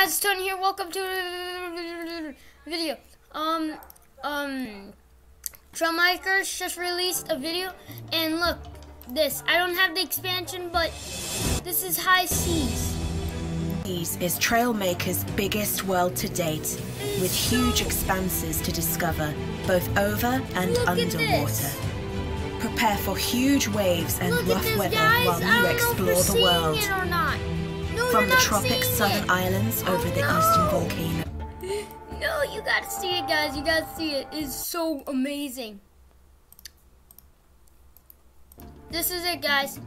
guys, it's Tony here. Welcome to the video. Um, um, Trailmakers just released a video, and look, this. I don't have the expansion, but this is High Seas. Seas is Trailmaker's biggest world to date, with so- huge expanses to discover, both over and underwater. this. Prepare for huge waves and Look rough this, weather guys. while you don't know if explore the world. From the tropic southern islands over the no. eastern volcano. No, you gotta see it, guys. You gotta see it. It's so amazing. This is it, guys.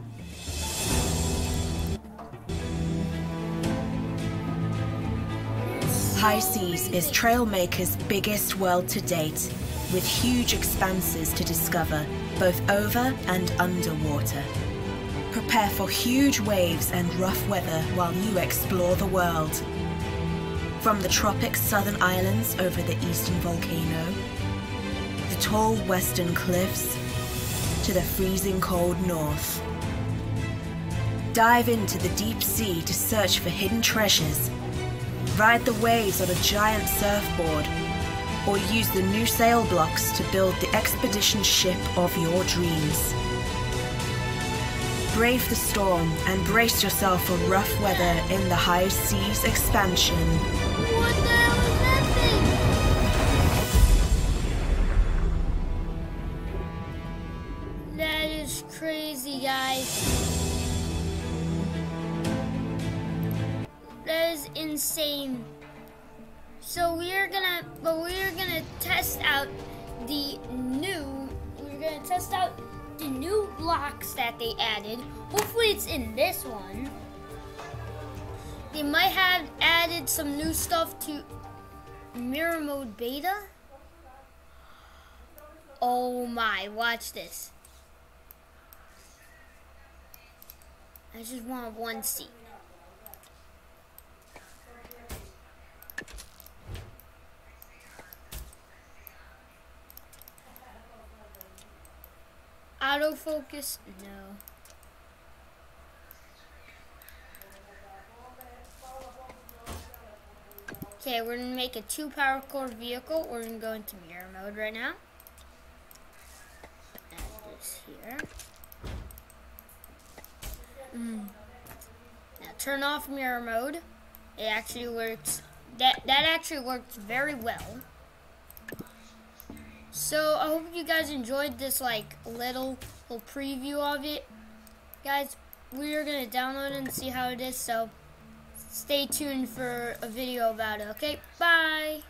High Seas is Trailmaker's biggest world to date, with huge expanses to discover, both over and underwater. Prepare for huge waves and rough weather while you explore the world. From the tropic southern islands over the eastern volcano, the tall western cliffs, to the freezing cold north. Dive into the deep sea to search for hidden treasures ride the waves on a giant surfboard, or use the new sail blocks to build the expedition ship of your dreams. Brave the storm and brace yourself for rough weather in the high seas expansion. What the hell is that thing? That is crazy, guys. That is insane. So we are gonna, but we are gonna test out the new. We're gonna test out the new blocks that they added. Hopefully, it's in this one. They might have added some new stuff to Mirror Mode Beta. Oh my, watch this. I just want one seat. Autofocus? No. Okay, we're gonna make a two power core vehicle. We're gonna go into mirror mode right now. Add this here. Mm. Now turn off mirror mode. It actually works. That that actually works very well. So I hope you guys enjoyed this like little little preview of it. Guys, we are gonna download and see how it is, so stay tuned for a video about it, okay? Bye!